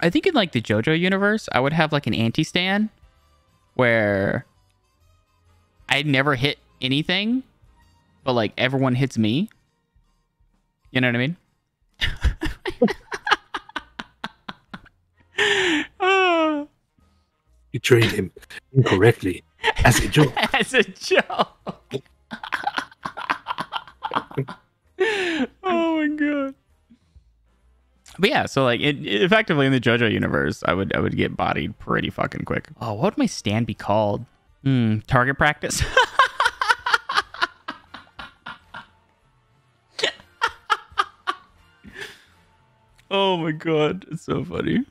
I think in like the JoJo universe, I would have like an anti-stand where I'd never hit anything, but like everyone hits me. You know what I mean? You trained him incorrectly as a joke. as a joke. oh my god. But yeah, so like it, it- effectively in the JoJo universe, I would I would get bodied pretty fucking quick. Oh, what would my stand be called? Hmm, target practice. oh my god, it's so funny.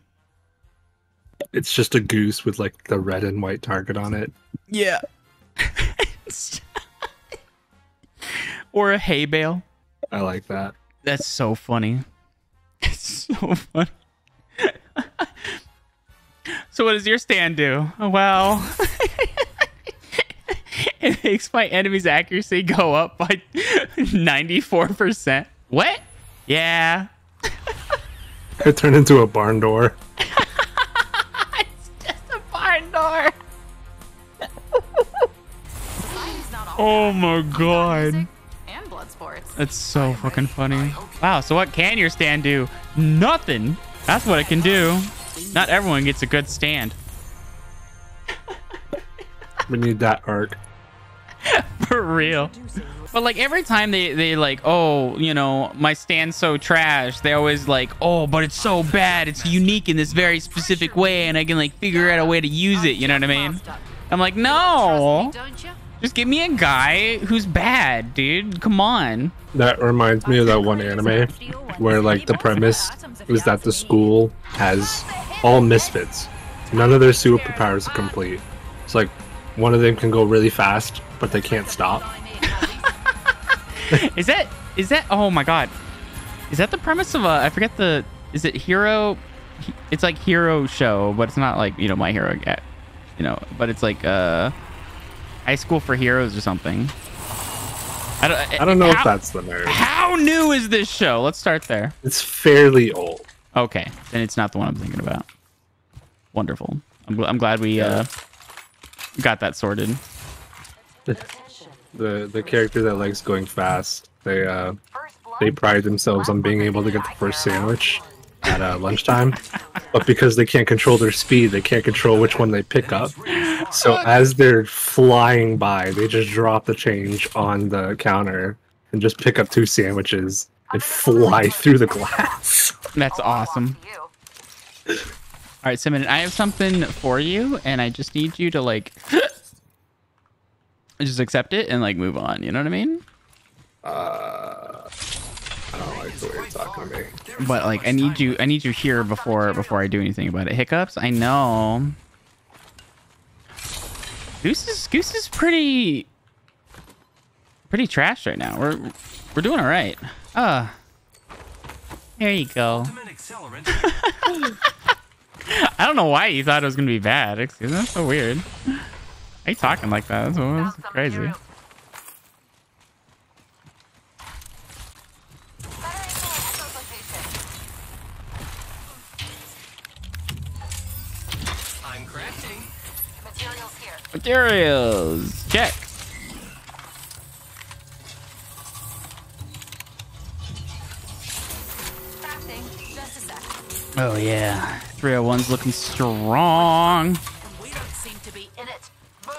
It's just a goose with like the red and white target on it. Yeah. or a hay bale. I like that. That's so funny. It's so funny. so what does your stand do? Well, it makes my enemy's accuracy go up by 94%. What? Yeah. It turned into a barn door. It's just a barn door. Mine's not all Oh my god. Music and blood sports. That's so fucking funny. Wow, so what can your stand do? Nothing. That's what it can do. Not everyone gets a good stand. We need that arc. For real. But like every time they they like, oh, you know, my stand's so trash, they always like, oh, but it's so bad. It's unique in this very specific way, and I can like figure out a way to use it. You know what I mean? I'm like, no, Trust me, don't you? just give me a guy who's bad, dude. Come on. That reminds me of that one anime where like the premise is that the school has all misfits. None of their superpowers are complete. It's like one of them can go really fast, but they can't stop. Is that is that? Oh my god, is that the premise of a? I forget the. Is it Hero? It's like Hero Show, but it's not like you know My Hero, Ga- you know. But it's like uh, High School for Heroes or something. I don't. I don't know how, if that's the nerd. How new is this show? Let's start there. It's fairly old. Okay, then it's not the one I'm thinking about. Wonderful. I'm, gl- I'm glad we uh got that sorted. The the character that likes going fast, they uh they pride themselves on being able to get the first sandwich at uh, lunchtime, but because they can't control their speed, they can't control which one they pick up. So as they're flying by, they just drop the change on the counter and just pick up two sandwiches and fly through the glass. That's awesome. All right, Simon, I have something for you, and I just need you to like just accept it and like move on. You know what I mean? Uh, I don't like the way you're talking to me. But like, I need you, I need you here before before I do anything about it. Hiccups? I know. Goose is Goose is pretty pretty trash right now. We're we're doing all right. Ah, there you go. I don't know why you thought it was gonna be bad. Excuse me, that's so weird. Are you talking like that? That's, that's crazy. Materials check. Crafting. Just a sec. Oh yeah, 301's looking strong. We don't seem to be in it. Move.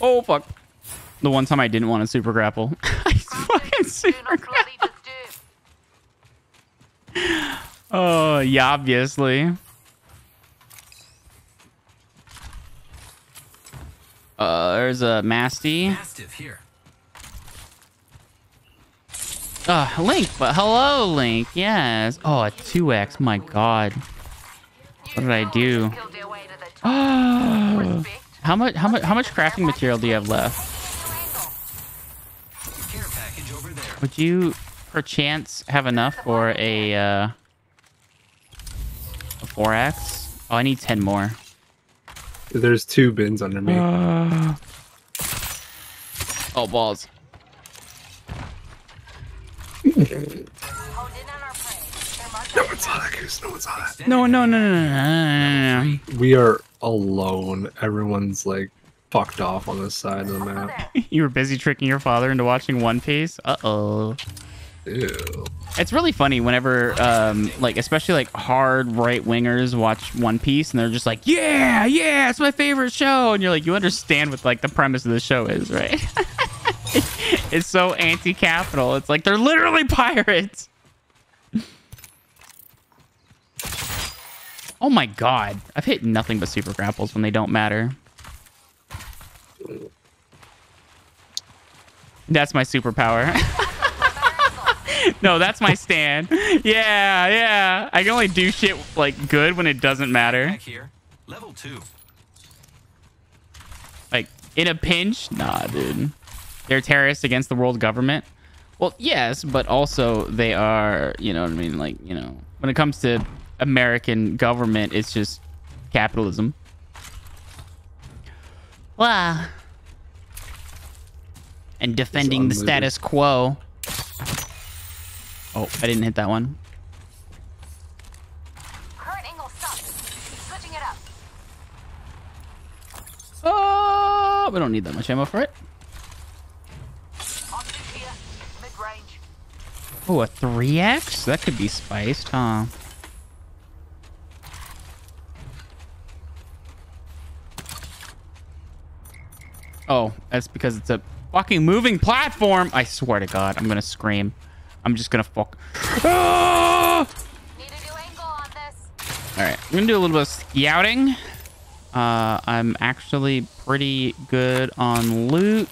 Oh fuck. The one time I didn't want to super grapple. I fucking super grapple. Bloody just do. Oh yeah, obviously. Uh, there's a Masty. Mastiff here. Uh, Link, but hello, Link. Yes. Oh, a 2x. My god. What did I do? Killed your way to the top. Respect. How much? How much? How much crafting material do you have left? Care package over there. Would you, perchance, have enough for a uh, a 4x? Oh, I need 10 more. There's two bins under me. Oh balls. Honed in on our prey. They're marking No one saw that, Goose. No one saw that. No, no, no, no, no, no, no, no. We are alone. Everyone's like fucked off on this side of the map. You were busy tricking your father into watching One Piece. Uh oh. Ew. It's really funny whenever, um, like, especially like hard right wingers watch One Piece and they're just like, yeah, yeah, it's my favorite show. And you're like, you understand what like the premise of the show is, right? it's so anti capital. It's like they're literally pirates. Oh my god. I've hit nothing but super grapples when they don't matter. That's my superpower. no, that's my stand. Yeah, yeah. I can only do shit like good when it doesn't matter. Back here. Level two. Like in a pinch, nah, dude. They're terrorists against the world government. Well, yes, but also they are, you know what I mean? Like, you know, when it comes to American government, it's just capitalism. Wow. And defending the status quo. Oh, I didn't hit that one. Current angle sucks. Switching it up. Oh, we don't need that much ammo for it. Optic here. Mid-range. Oh, a 3x? That could be spiced, huh? Oh, that's because it's a fucking moving platform. I swear to God, I'm gonna scream. I'm just gonna fuck. Ah! Need a new angle on this. All right, I'm gonna do a little bit of scouting. Uh, I'm actually pretty good on loot.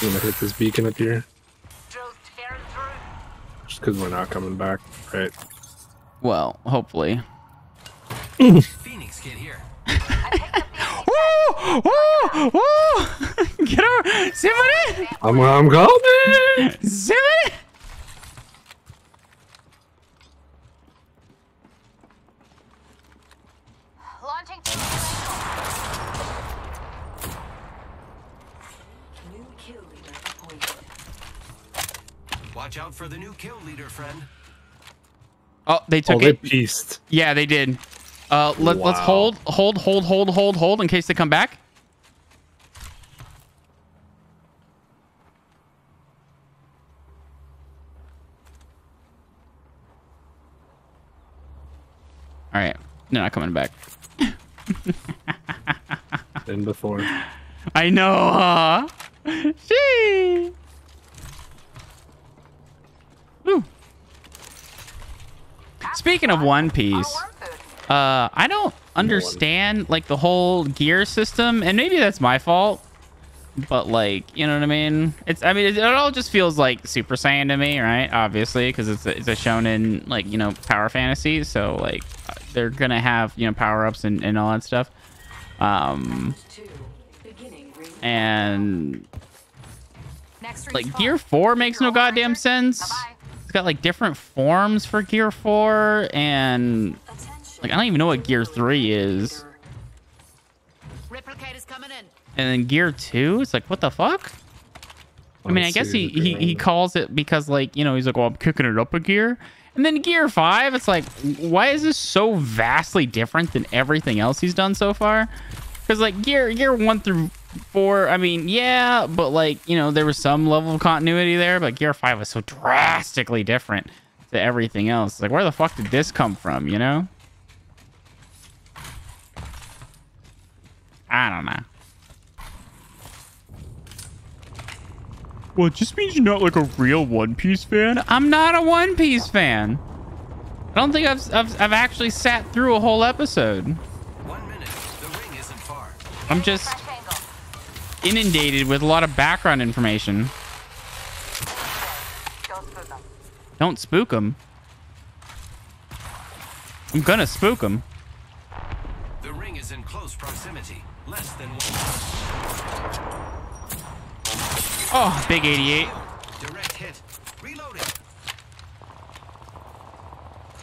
You gonna hit this beacon up here? Drills. Just because we're not coming back, right? Well, hopefully. Phoenix kid here. I picked up the Woo! Woo! Woo! Get over! Somebody! I'm, I'm coming! Somebody! launching. New kill leader appointed. Watch out for the new kill leader, friend. Oh, they oh, took Oh, they it. pieced. Yeah, they did. Uh, let, let's hold, hold, hold, hold, hold, hold in case they come back. All right, they're not coming back. Than before. I know, huh? She. Speaking of One Piece, uh, I don't understand like the whole gear system, and maybe that's my fault. But like, you know what I mean? It's I mean, it, it all just feels like Super Saiyan to me, right? Obviously, because it's a, it's a shonen like you know power fantasy, so like they're gonna have you know power ups and, and all that stuff. Um, Two. Beginning ring. and like. Gear Four makes no goddamn sense. It's got like different forms for Gear Four, and Attention. Like I don't even know what Gear Three is. Replicators coming in. And then Gear Two, it's like what the fuck? I mean, I guess he, he he calls it because like you know he's like, well, I'm kicking it up a gear. And then Gear Five, it's like, why is this so vastly different than everything else he's done so far? Because like Gear Gear One through Four, I mean, yeah, but like you know there was some level of continuity there, but Gear Five was so drastically different to everything else. Like, where the fuck did this come from? You know? I don't know. Well, it just means you're not like a real One Piece fan. I'm not a One Piece fan. I don't think I've, I've, I've actually sat through a whole episode. One minute. The ring isn't far. I'm just inundated with a lot of background information. Go through them. Don't spook them. I'm gonna spook them. The ring is in close proximity. Less than one. Oh, big 88. Direct hit. Reloading.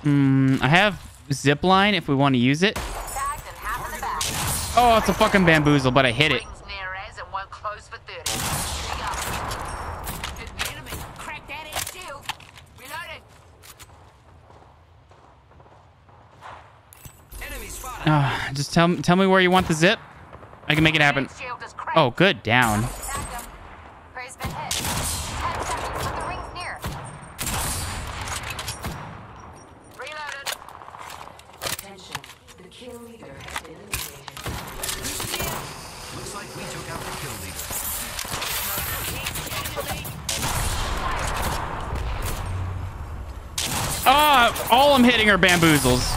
Hmm, I have zip line if we want to use it. Tagged and half in the back. Oh, it's a fucking bamboozle, but I hit it. Rings near as and won't close for 30. Shooting up. Hit the enemy. Crack that ass shield. Uh, just tell tell me where you want the zip. I can make it happen. Oh, good. Down. Tagged him. Prey's been hit. Ten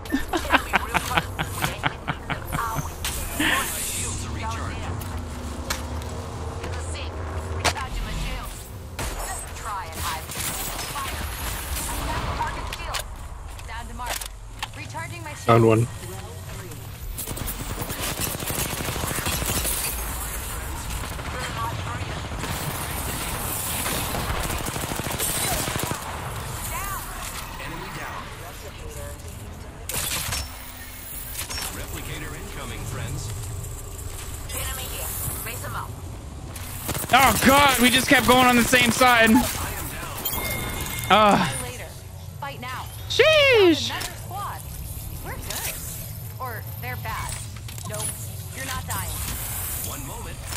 him up. Oh god, we just kept going on the same side. I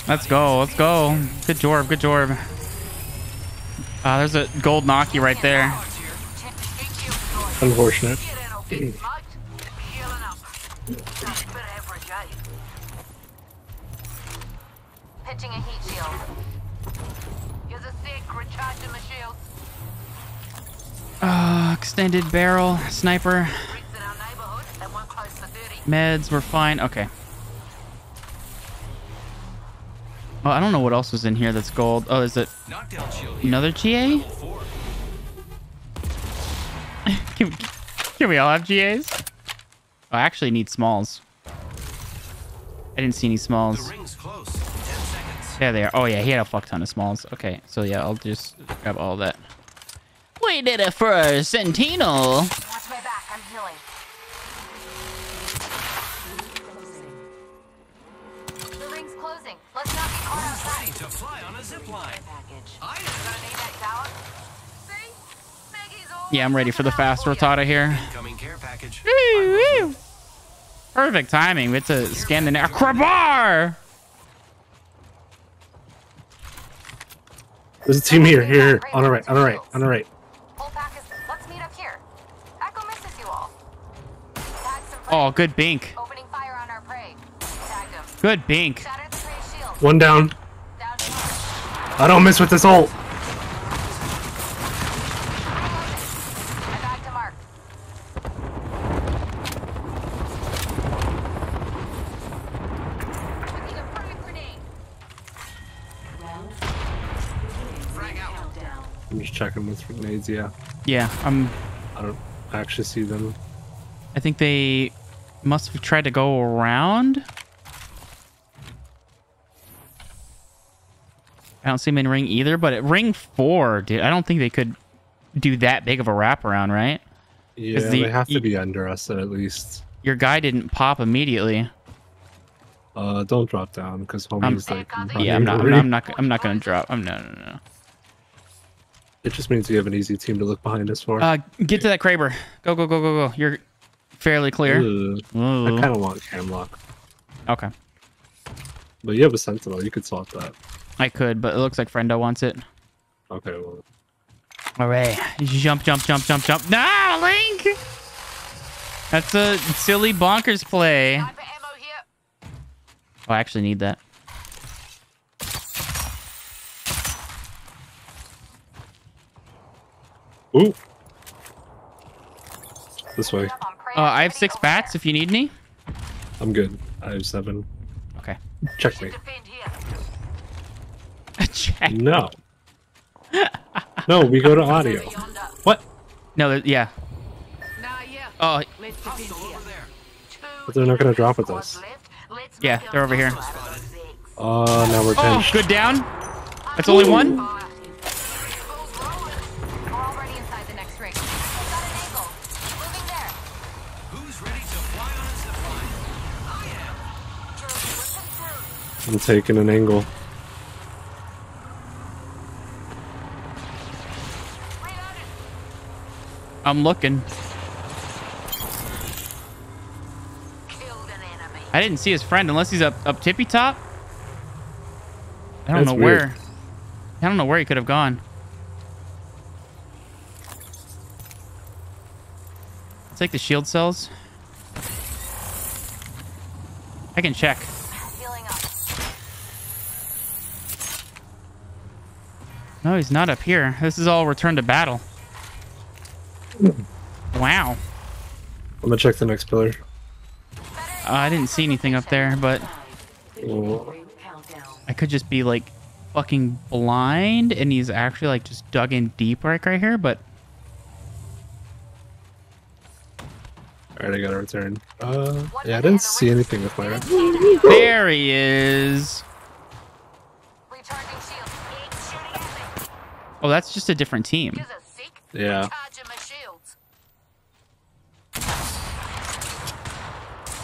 Let's go. Let's go. Good jorb. Good jorb. Ah, there's a gold Nocky right there. Dogs here. Check the gate shield destroyed. Unfortunate. Get in, okay, smoked. Healing up. That's a bit average? Pitching a heat shield. Use a sick, recharging my shields. Ah, extended barrel, sniper, Brits in our neighborhood and one close to 30. meds. We're fine. Okay. Oh, I don't know what else was in here that's gold. Oh, is it Knockdown shield here. another GA? Can, can we all have GAs? Oh, I actually need smalls. I didn't see any smalls. ring's close. Ten seconds. There they are. Oh yeah, he had a fuck ton of smalls. Okay, so yeah, I'll just grab all that. We did it for a Sentinel. Caught Ready to fly on a zip line. Package. I Gonna need that tower. See? Maggie's all Yeah, I'm ready for the fast rotata here. incoming care package. Woo, woo. Perfect timing. It's a Scandinavian Kraber. There's a team here, here, here. On the right, on the right, on the right. Whole pack is. Let's meet up here. Echo misses you all. Tag some Oh, good bink. Opening fire on our prey. Good bink. Shattered the prey shield. One down. Down to mark. I don't miss with this ult. I back to mark. We need a frag grenade. Round Frag out. countdown. I'm just checking with grenades. Yeah, Yeah, I'm. I don't actually see them. I think they must have tried to go around. I don't see them in ring either, but at ring four, dude, I don't think they could do that big of a wraparound, right? Yeah, the- they have you- to be under us at least. Your guy didn't pop immediately. Uh, don't drop down because homie's like. Yeah, I'm not. I'm not. I'm not, I'm not gonna drop. I'm no, no, no. It just means we have an easy team to look behind us for. Uh, get to that Kraber. Go, go, go, go, go. You're fairly clear. Ugh. I kind of want camlock, Okay, but you have a sentinel. You could swap that. I could, but it looks like Friendo wants it. Okay, well, All right, jump, jump, jump, jump, jump. No, Link. That's a silly bonkers play. Oh, I actually need that. ooh, this way. Up on prey Uh, I have six bats if you need me. I'm good. I have seven. Okay. Defend here. Check. No. no, we go to audio. What? No, yeah. Nah, yeah. Oh, Let's defend Hostile here. over there. But they're not gonna drop with us. Yeah, they're over here. Uh, now we're oh, pinched. good down. That's only one. We're already inside the next ring. Got an angle. Moving there. Who's ready to fly on a zipline? I am. I'm taking an angle. Reloaded. I'm looking. Killed an enemy. I didn't see his friend unless he's up up tippy top. I don't That's know weird. where. I don't know where he could have gone. Let's take the shield cells. I can check. No, he's not up here. This is all return to battle. Wow. I'm gonna check the next pillar. Uh, I didn't see anything up there, but Oh, Ring countdown. I could just be like fucking blind and he's actually like just dug in deep right right here, but Alright, I gotta return. Uh, yeah, I didn't see anything with my. there he is. Recharging shield. He's shooting at me. Oh, that's just a different team. Use a sick. Yeah. Recharging my shields.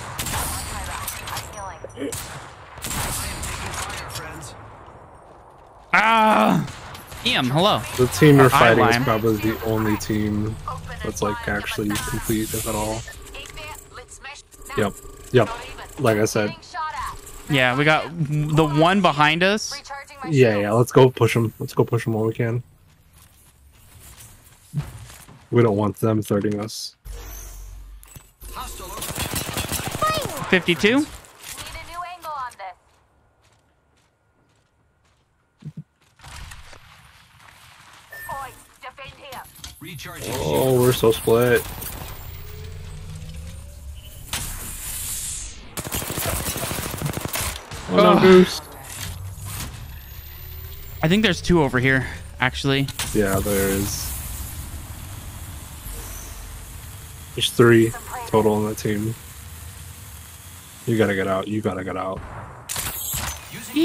I'm healing. I am taking fire, friends. Ah! Ian, hello. The team you're fighting is probably the only team that's like actually complete, if at all. Eight there. Let's smash. Yep. Yep. Like I said. Getting shot at. Yeah, we got the one behind us. Yeah, yeah. Let's go push them. Let's go push them while we can. We don't want them threatening us. 52. Need a new angle on this. Oi, defend here. Recharging Oh, we're so split. Oh, no, Ugh. Goose. I think there's two over here, actually. Yeah, there is. There's three total on that team. You gotta get out. You gotta get out. Using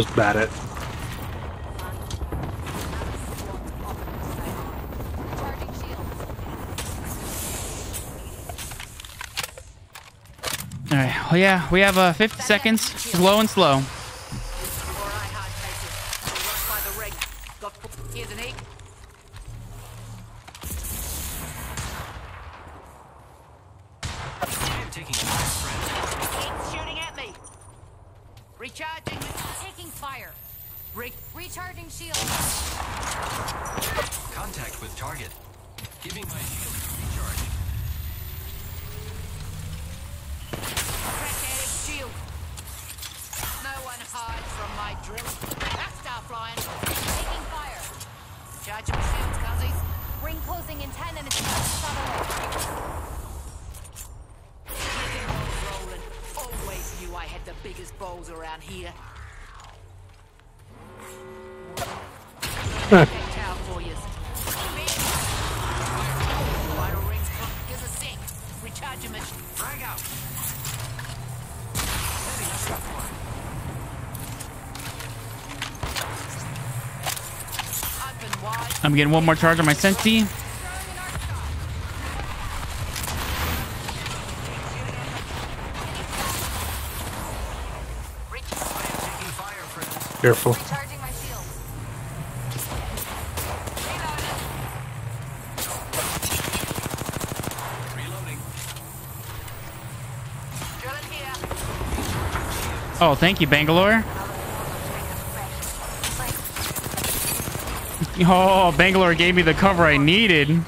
Just bat it. All right. Well, yeah, we have uh, 50 seconds. Slow and slow. Zipline. open wide. I'm getting one more charge on my Senti. Reach. I am taking Careful. Oh, thank you, Bangalore. Oh, Bangalore gave me the cover I needed.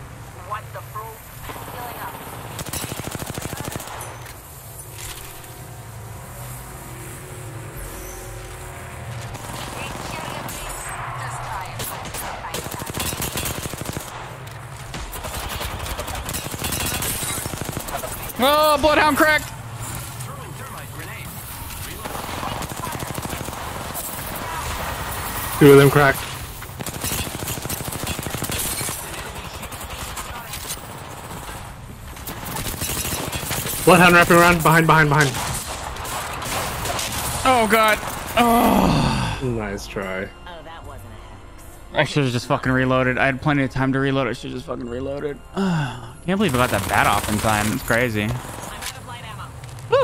Oh, Bloodhound cracked. Throwing. Two of them cracked. Bloodhound wrapping around. Behind, behind, behind. Oh god. Oh. Nice try. Oh, that wasn't a hex. I should have just fucking reloaded. I had plenty of time to reload. I should have just fucking reloaded. Can't believe I got that bat off in time. It's crazy. I'm out of light ammo. Woo!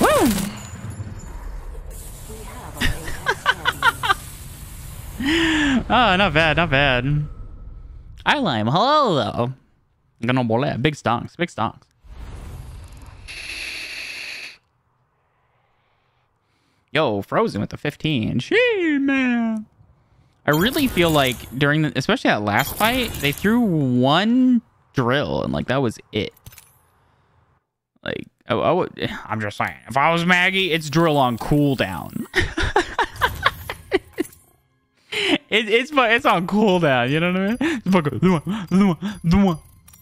Woo! We have our Apex ready. Oh, not bad, not bad. I lime. Hello, though. Gonna bole. Big stonks. Big stonks. Yo, Frozen with the 15. Shit, man. I really feel like during the, especially that last fight, they threw one drill and like that was it. Like, I, I would, I'm just saying, if I was Maggie, it's drill on cooldown. It, it's it's on cooldown. You know what I mean?